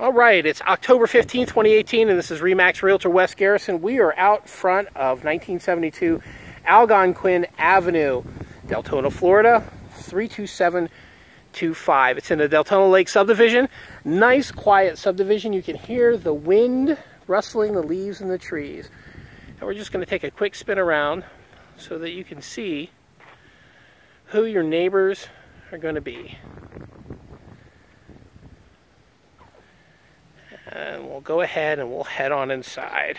All right, it's October 15th, 2018, and this is Remax Realtor Wes Garrison. We are out front of 1972 Algonquin Avenue, Deltona, Florida, 32725. It's in the Deltona Lake subdivision. Nice, quiet subdivision. You can hear the wind rustling the leaves in the trees. And we're just going to take a quick spin around so that you can see who your neighbors are going to be. And we'll go ahead and we'll head on inside.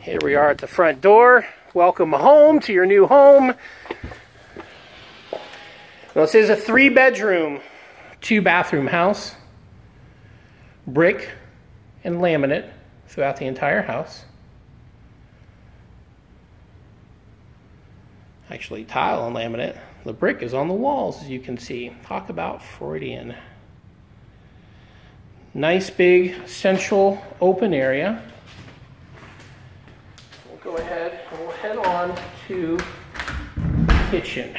Here we are at the front door. Welcome home to your new home. This is a three bedroom, two bathroom house. Brick and laminate throughout the entire house. Actually tile and laminate. The brick is on the walls, as you can see. Talk about Freudian. Nice big central open area. We'll go ahead and we'll head on to kitchen.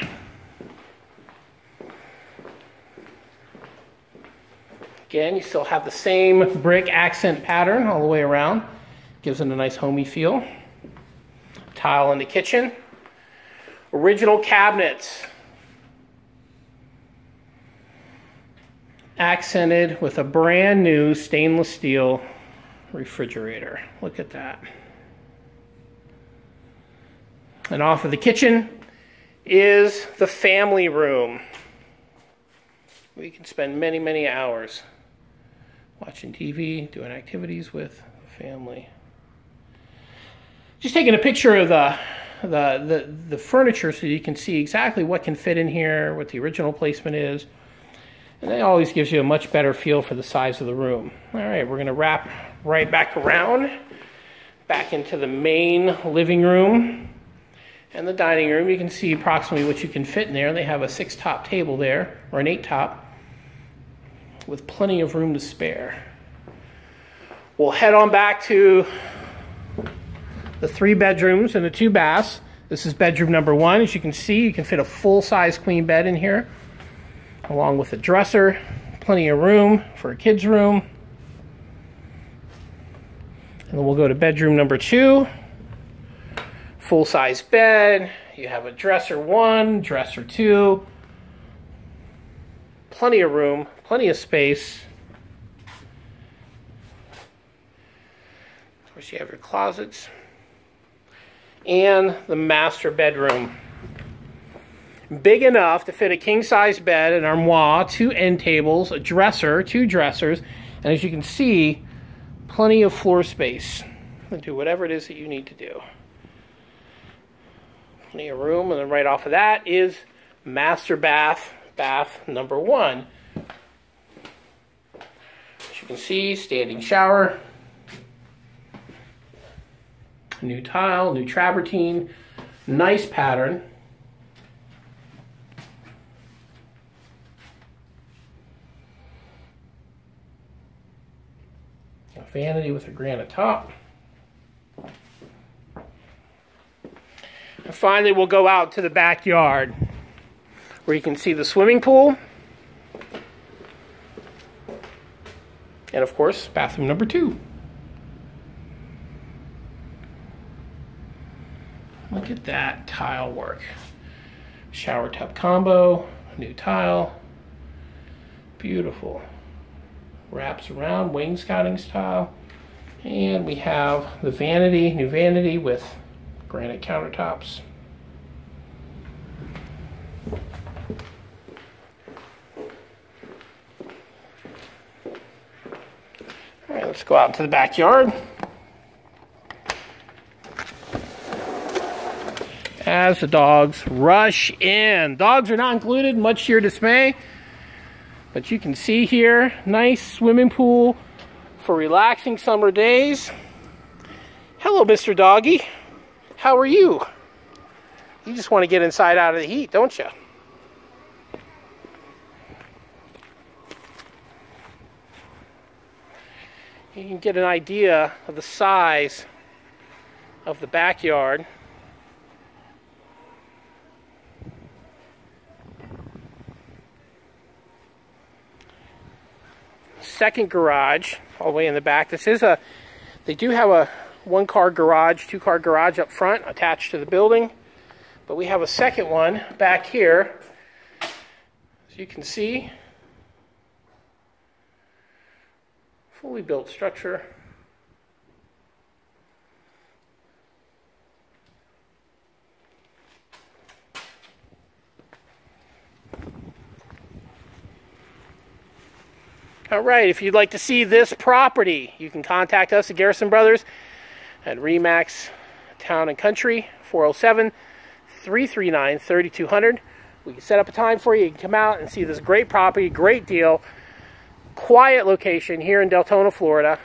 Again, you still have the same brick accent pattern all the way around. Gives it a nice homey feel. Tile in the kitchen. Original cabinets. Accented with a brand new stainless steel refrigerator. Look at that. And off of the kitchen is the family room. We can spend many, many hours watching TV, doing activities with the family. Just taking a picture of the the, the, the furniture so you can see exactly what can fit in here, what the original placement is. And that always gives you a much better feel for the size of the room. All right, we're gonna wrap right back around, back into the main living room and the dining room. You can see approximately what you can fit in there. They have a six top table there, or an eight top, with plenty of room to spare. We'll head on back to the three bedrooms and the two baths. This is bedroom number one. As you can see, you can fit a full-size queen bed in here, along with a dresser, plenty of room for a kid's room. And then we'll go to bedroom number two. Full-size bed. You have a dresser one, dresser two. Plenty of room, plenty of space. Of course, you have your closets and the master bedroom. Big enough to fit a king-size bed, an armoire, two end tables, a dresser, two dressers, and as you can see, plenty of floor space to do whatever it is that you need to do. Plenty of room, and then right off of that is master bath, bath number one. As you can see, standing shower, new tile, new travertine, nice pattern. A vanity with a granite top. And finally, we'll go out to the backyard where you can see the swimming pool. And of course, bathroom number two. Look at that tile work. Shower tub combo, new tile. Beautiful. Wraps around, wainscoting style. And we have the vanity, new vanity with granite countertops. All right, let's go out to the backyard. As the dogs rush in. Dogs are not included, much to your dismay. But you can see here, nice swimming pool for relaxing summer days. Hello, Mr. Doggy. How are you? You just want to get inside out of the heat, don't you? You can get an idea of the size of the backyard. Second garage, all the way in the back. This is a, they do have a one car garage, two car garage up front attached to the building. But we have a second one back here. As you can see, fully built structure. All right, if you'd like to see this property, you can contact us at Garrison Brothers at Remax Town and Country, 407 339 3200. We can set up a time for you. You can come out and see this great property, great deal, quiet location here in Deltona, Florida.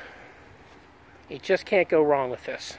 You just can't go wrong with this.